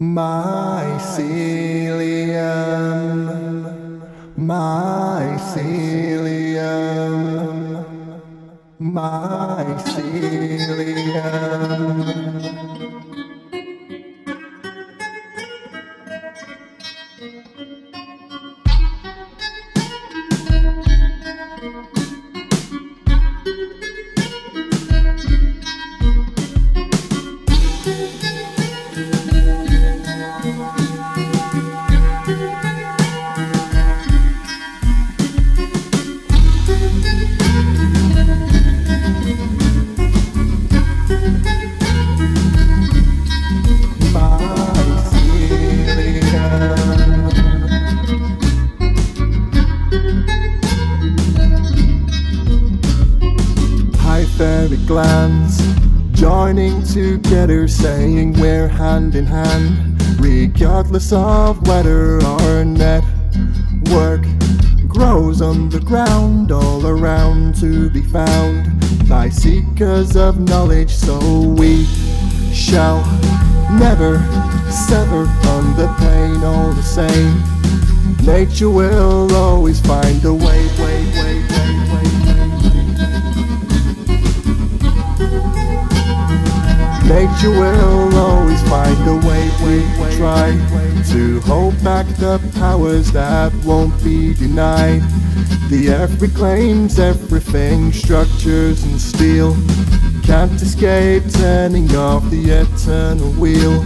Mycelium, mycelium, mycelium. Hypheric glands joining together, saying we're hand in hand, regardless of whether our network grows underground, all around to be found by seekers of knowledge. So we shall never sever the pain all the same. Nature will always find a way, way, way, Nature will always find a way, way. Try to hold back the powers that won't be denied. The earth reclaims everything, structures and steel. Can't escape turning off the eternal wheel.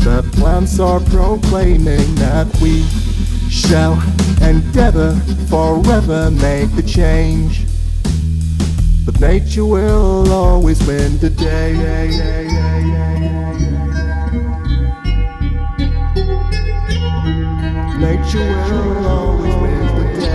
The plants are proclaiming that we shall endeavor forever make the change. But nature will always win the day. Sanctuary always wins the day.